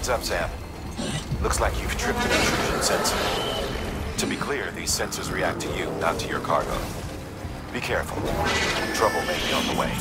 Heads up, Sam. Looks like you've tripped an intrusion sensor. To be clear, these sensors react to you, not to your cargo. Be careful. Trouble may be on the way.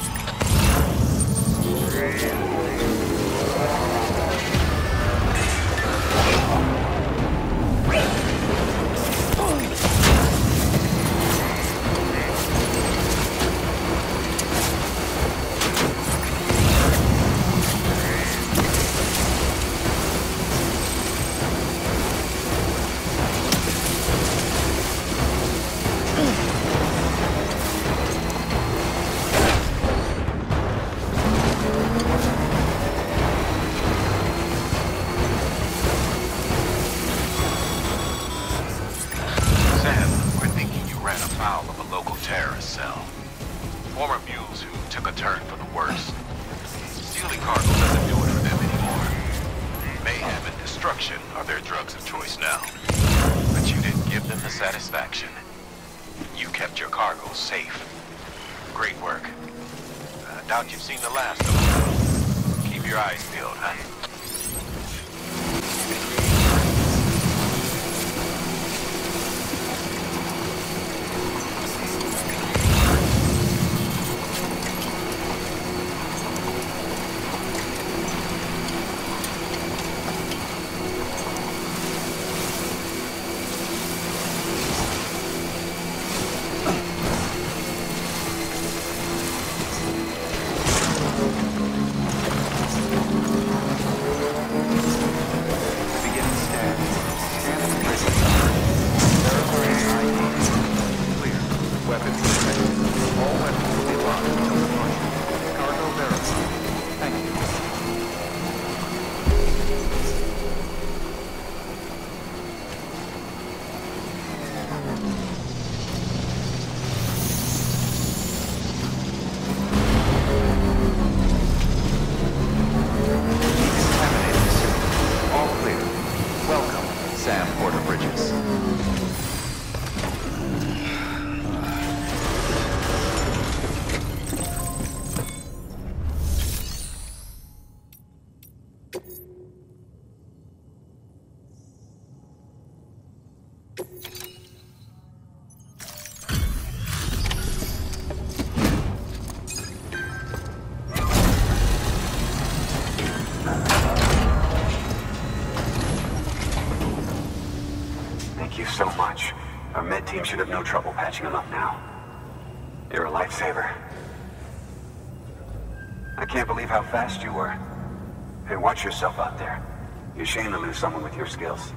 Their drugs of choice now. But you didn't give them the satisfaction. You kept your cargo safe. Great work. I doubt you've seen the last of them. Keep your eyes peeled, huh? Should have no trouble patching him up now. You're a lifesaver. I can't believe how fast you were. Hey, watch yourself out there. You're shame to lose someone with your skills.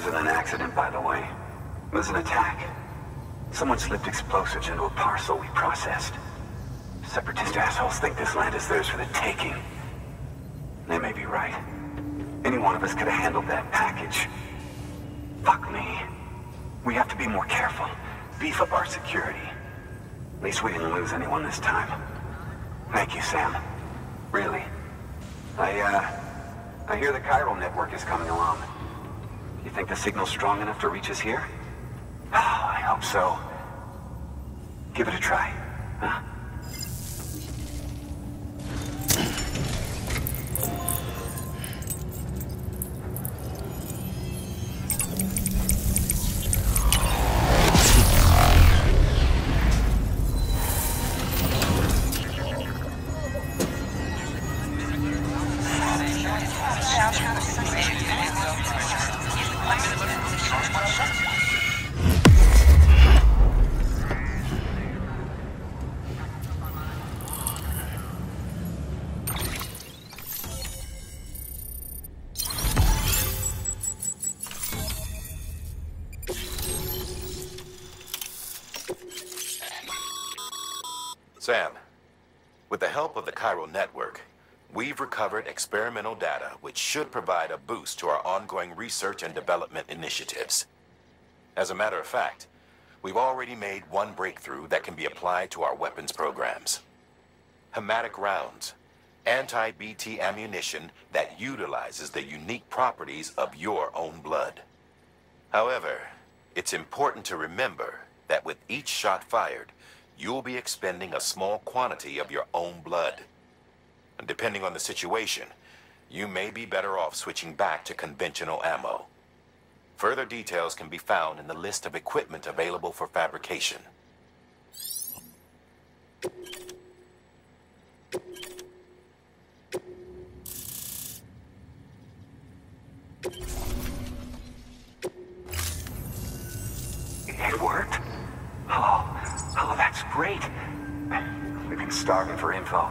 Wasn't an accident, by the way. It was an attack. Someone slipped explosives into a parcel we processed. Separatist assholes think this land is theirs for the taking. They may be right. Any one of us could have handled that package. Fuck me. We have to be more careful. Beef up our security. At least we didn't lose anyone this time. Thank you, Sam. Really. I, uh... I hear the chiral network is coming along. You think the signal's strong enough to reach us here? Oh, I hope so. Give it a try, huh? Sam, with the help of the Chiral Network, we've recovered experimental data which should provide a boost to our ongoing research and development initiatives. As a matter of fact, we've already made one breakthrough that can be applied to our weapons programs. Hematic rounds, anti-BT ammunition that utilizes the unique properties of your own blood. However, it's important to remember that with each shot fired, you'll be expending a small quantity of your own blood. And depending on the situation, you may be better off switching back to conventional ammo. Further details can be found in the list of equipment available for fabrication. Great. We've been starving for info.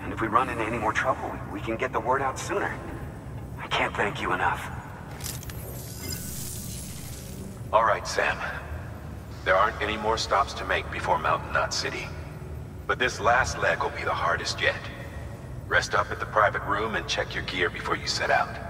And if we run into any more trouble, we can get the word out sooner. I can't thank you enough. All right, Sam. There aren't any more stops to make before Mountain Knot City. But this last leg will be the hardest yet. Rest up at the private room and check your gear before you set out.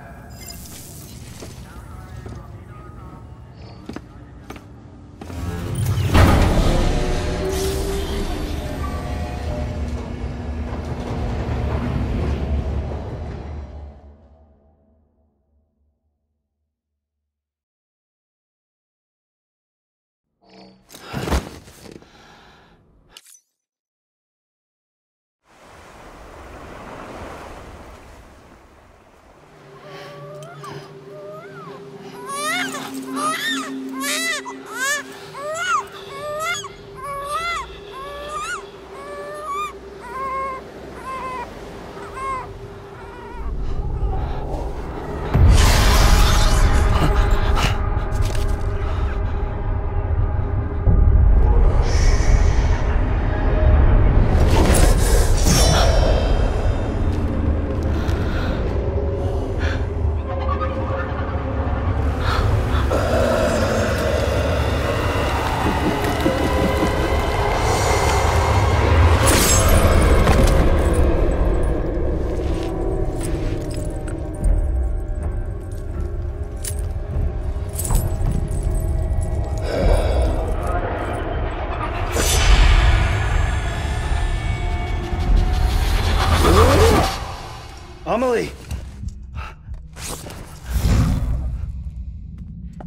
Amelie!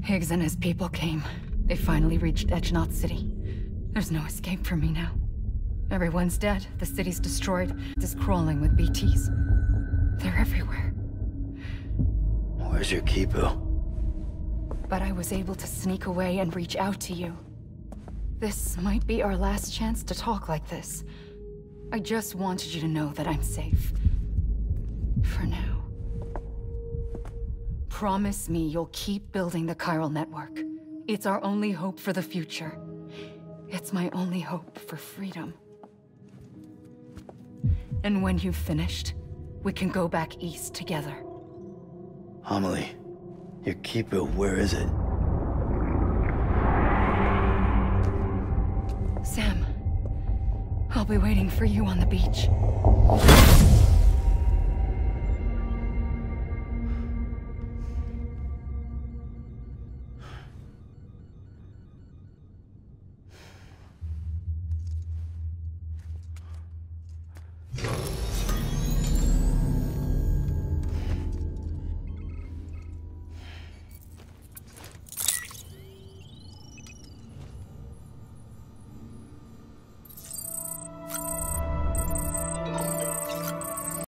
Higgs and his people came. They finally reached Edge Knot City. There's no escape for me now. Everyone's dead, the city's destroyed, it's crawling with BTs. They're everywhere. Where's your Q'pid? But I was able to sneak away and reach out to you. This might be our last chance to talk like this. I just wanted you to know that I'm safe. For now. Promise me you'll keep building the chiral network. It's our only hope for the future. It's my only hope for freedom. And when you've finished, we can go back east together. Amelie, your Q'pid, where is it? Sam, I'll be waiting for you on the beach.